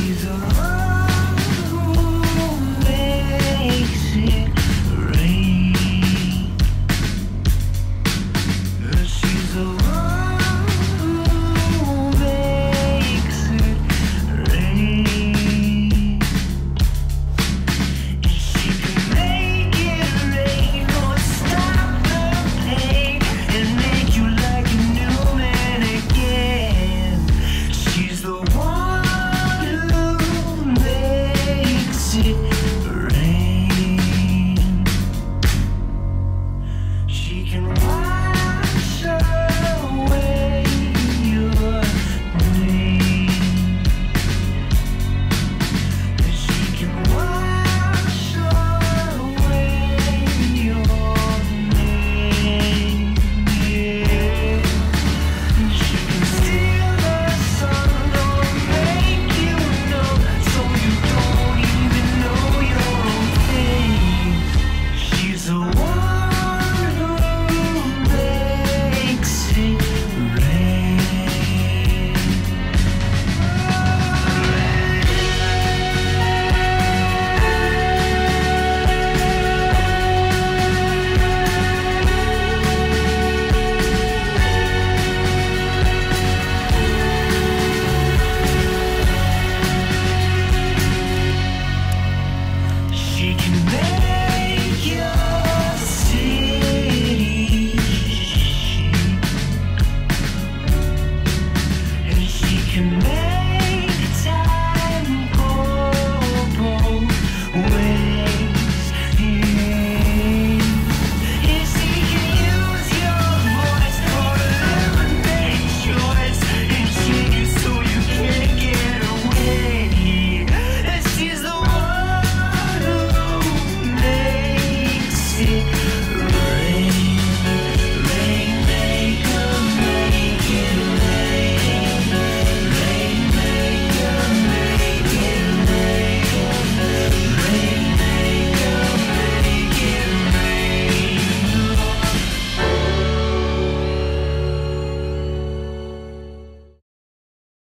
see the it rain. She can